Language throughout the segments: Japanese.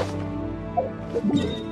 え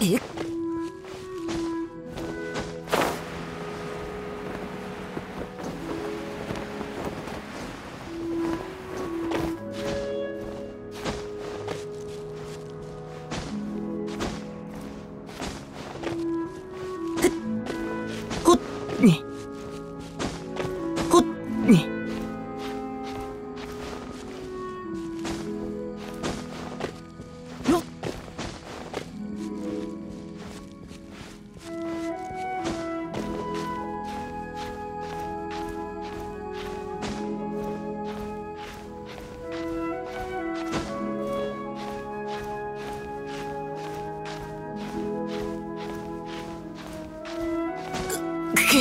えっ？え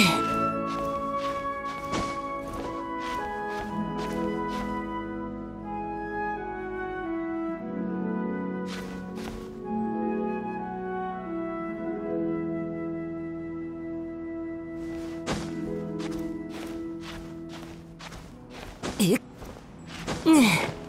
っ、ねえ。